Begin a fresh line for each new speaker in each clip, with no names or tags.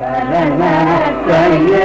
Karanataya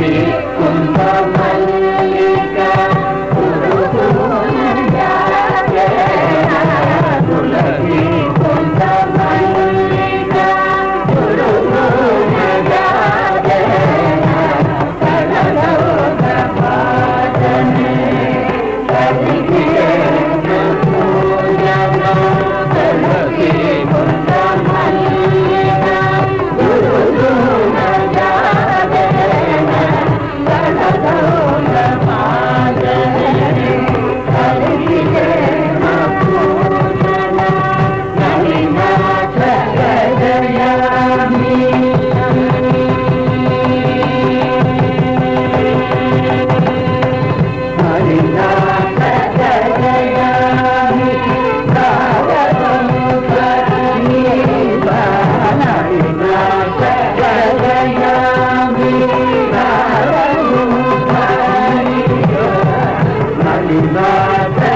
मेरे कुंभ Tonight